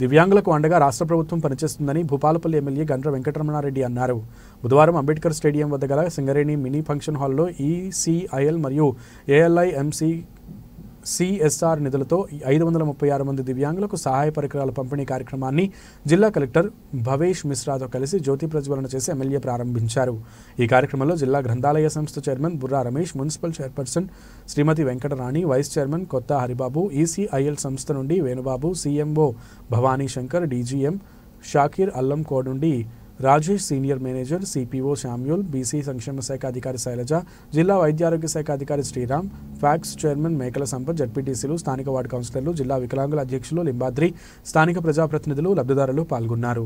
దివ్యాంగులకు అండగా రాష్ట్ర ప్రభుత్వం పనిచేస్తుందని భూపాలపల్లి ఎమ్మెల్యే గండ్ర వెంకటరమణారెడ్డి అన్నారు. బుధవారం అంబేద్కర్ స్టేడియం వద్ద గల సింగరేణి మినీ ఫంక్షన్ హాల్లో ఈసీఐఎల్ మరియు ఏఎల్ఐ ఎంసీ సిఎస్ఆర్ నిధులతో ఐదు వందల ముప్పై ఆరు మంది దివ్యాంగులకు సహాయ పరికరాల పంపిణీ కార్యక్రమాన్ని జిల్లా కలెక్టర్ భవేష్ మిశ్రాతో కలిసి జ్యోతి ప్రజ్వలన చేసి ఎమ్మెల్యే ప్రారంభించారు. ఈ కార్యక్రమంలో జిల్లా గ్రంథాలయ సంస్థ chairman Burra Ramesh municipal chairperson Shrimati Venkatarani vice chairman Kotha Haribabu ECIL సంస్థ నుండి వేణుబాబు సీఎంఓ భవానీ శంకర్ డీజీఎం షాకీర్ అల్లం కోడ్ నుండి Rajesh senior manager CPO Samuel BC సంక్షేమ శాఖ అధికారి శైలజ జిల్లా వైద్యారోగ్య శాఖ అధికారి శ్రీరామ్ ఫ్యాక్స్ చైర్మన్ మేకల సంపత్ జడ్పీటీసీలు స్థానిక వార్డు కౌన్సిలర్లు జిల్లా వికలాంగుల అధ్యక్షులు లింబాద్రి స్థానిక ప్రజాప్రతినిధులు లబ్ధిదారులు పాల్గొన్నారు.